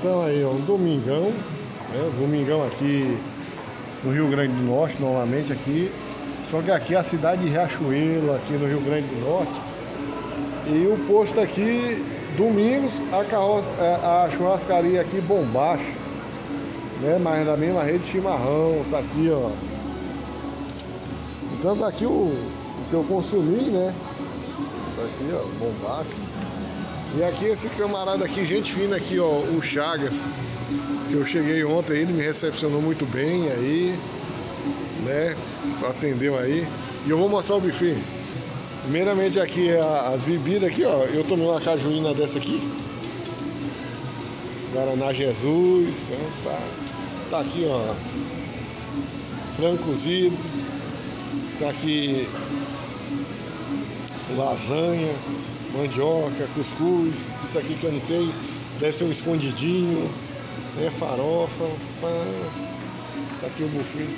Então aí, ó, um domingão, né? Domingão aqui no Rio Grande do Norte, novamente aqui. Só que aqui é a cidade de Riachuelo, aqui no Rio Grande do Norte. E o posto aqui, domingos, a, carroça, é, a churrascaria aqui bombacha. Né? Mas da mesma rede de chimarrão, tá aqui, ó. Então tá aqui o, o que eu consumi, né? Tá aqui, ó, bombacha. E aqui esse camarada aqui, gente fina aqui, ó, o Chagas. Que eu cheguei ontem, ele me recepcionou muito bem aí, né? Atendeu aí. E eu vou mostrar o buffet. Primeiramente aqui é as bebidas aqui, ó. Eu tomei uma cajuína dessa aqui. Guaraná Jesus. Tá, tá aqui, ó. Frango cozido. Tá aqui lasanha mandioca, cuscuz, isso aqui que eu não sei, deve ser um escondidinho, né, farofa, pá, tá aqui o buffet.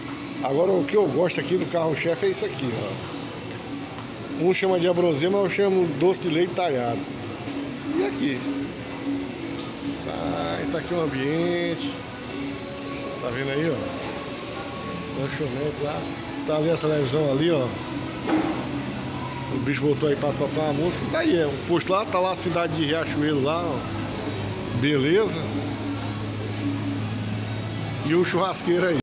Agora o que eu gosto aqui do carro-chefe é isso aqui, ó. Um chama de abrosé, mas eu chamo doce de leite talhado. E aqui? Tá, tá aqui o ambiente. Tá vendo aí, ó? Lanchonete lá. Tá ali a televisão ali, ó. O bicho voltou aí pra tocar uma música. Daí é, o posto lá, tá lá a cidade de Riachuelo lá, ó. Beleza. E o churrasqueiro aí.